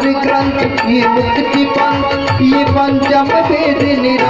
हर ग्रंथ ये मुक्ति पंथ ये पंचम वेद निरा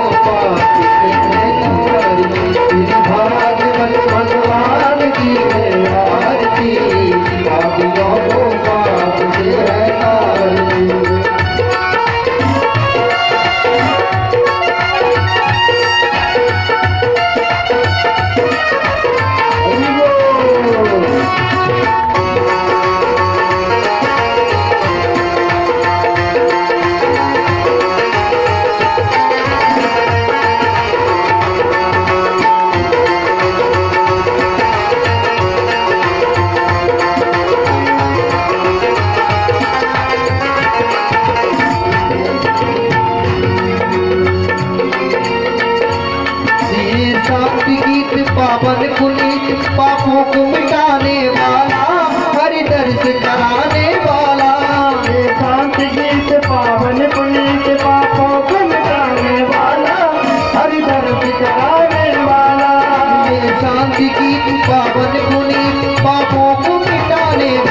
पापन कुली पापों को मिटाने वाला हरि दर्श कराने वाला। शांत गीत पावन पुनीत पापों को मिटाने वाला हरि दर्श कराने वाला। शांति गीत पावन पुनीत पापों को मिटाने वाला